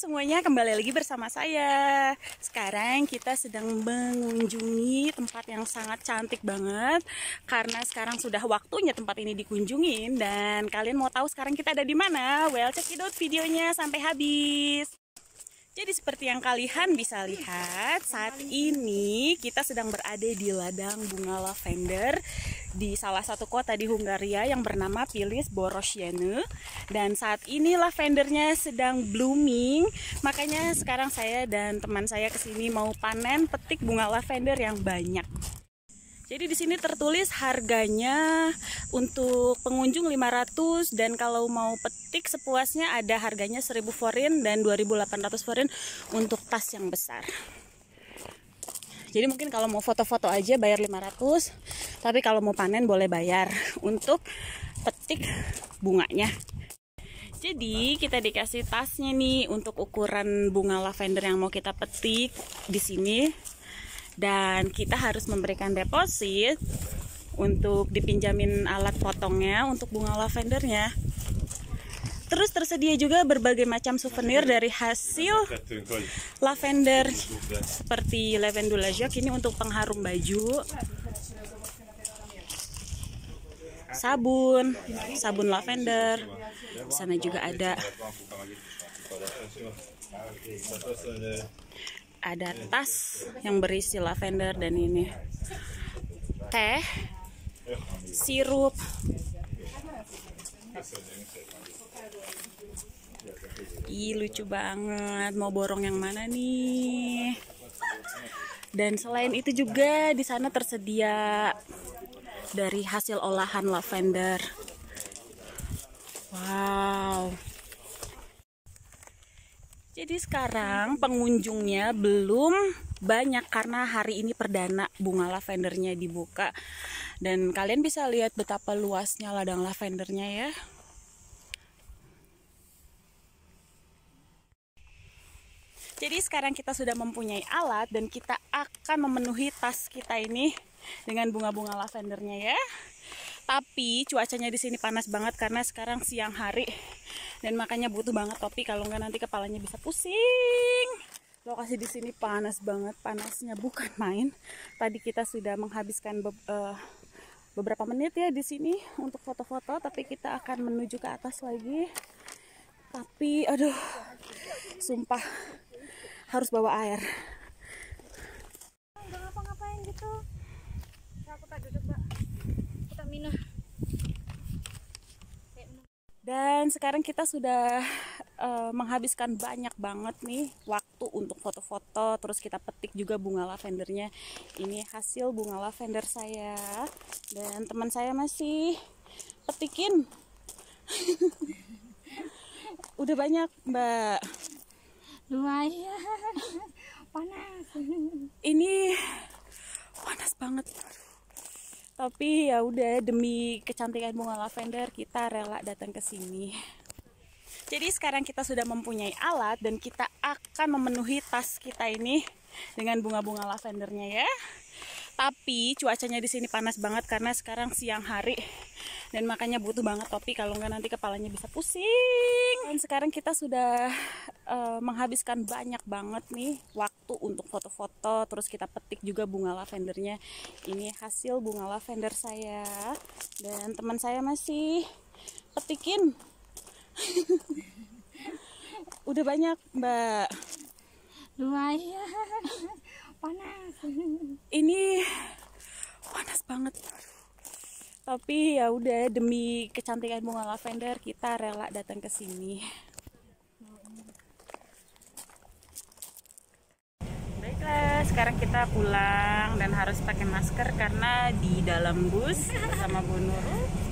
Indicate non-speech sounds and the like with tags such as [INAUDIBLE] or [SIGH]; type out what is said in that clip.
semuanya, kembali lagi bersama saya. Sekarang kita sedang mengunjungi tempat yang sangat cantik banget karena sekarang sudah waktunya tempat ini dikunjungin dan kalian mau tahu sekarang kita ada di mana? Well, check it out videonya sampai habis. Jadi seperti yang kalian bisa lihat, saat ini kita sedang berada di ladang bunga lavender di salah satu kota di Hungaria yang bernama Pilis Borosjene. Dan saat ini lavendernya sedang blooming, makanya sekarang saya dan teman saya ke sini mau panen petik bunga lavender yang banyak. Jadi di sini tertulis harganya untuk pengunjung 500 dan kalau mau petik sepuasnya ada harganya 1000 forin dan 2800 forin untuk tas yang besar. Jadi mungkin kalau mau foto-foto aja bayar 500, tapi kalau mau panen boleh bayar untuk petik bunganya. Jadi kita dikasih tasnya nih untuk ukuran bunga lavender yang mau kita petik di sini dan kita harus memberikan deposit untuk dipinjamin alat potongnya untuk bunga lavendernya. Terus tersedia juga berbagai macam souvenir dari hasil lavender seperti lavendula jok ini untuk pengharum baju. Sabun, sabun lavender. Di sana juga ada ada tas yang berisi lavender dan ini. Teh sirup. Ih lucu banget. Mau borong yang mana nih? Dan selain itu juga di sana tersedia dari hasil olahan lavender. Wow jadi sekarang pengunjungnya belum banyak karena hari ini perdana bunga lavendernya dibuka. Dan kalian bisa lihat betapa luasnya ladang lavendernya ya. Jadi sekarang kita sudah mempunyai alat dan kita akan memenuhi tas kita ini dengan bunga-bunga lavendernya ya. Tapi cuacanya di sini panas banget karena sekarang siang hari dan makanya butuh banget topi kalau nggak nanti kepalanya bisa pusing. Lokasi di sini panas banget panasnya bukan main. Tadi kita sudah menghabiskan be uh, beberapa menit ya di sini untuk foto-foto tapi kita akan menuju ke atas lagi. Tapi aduh sumpah harus bawa air. Ngapa-ngapain gitu. Aku tak duduk mbak. Aku tak minum dan sekarang kita sudah uh, menghabiskan banyak banget nih waktu untuk foto-foto. Terus kita petik juga bunga lavendernya. Ini hasil bunga lavender saya. Dan teman saya masih petikin. [LAUGHS] Udah banyak, Mbak. Lumayan. [LAUGHS] Panas. Ini panas banget tapi ya udah demi kecantikan bunga lavender kita rela datang ke sini. Jadi sekarang kita sudah mempunyai alat dan kita akan memenuhi tas kita ini dengan bunga-bunga lavendernya ya. Tapi cuacanya di sini panas banget karena sekarang siang hari dan makanya butuh banget topi kalau nggak nanti kepalanya bisa pusing. Dan sekarang kita sudah uh, menghabiskan banyak banget nih waktu untuk foto-foto. Terus kita petik juga bunga lavendernya. Ini hasil bunga lavender saya. Dan teman saya masih petikin. [LAUGHS] Udah banyak mbak. Lumayan. Panas. Ini panas banget tapi ya udah demi kecantikan bunga lavender kita rela datang ke sini. Baiklah sekarang kita pulang dan harus pakai masker karena di dalam bus bersama Bu Nurul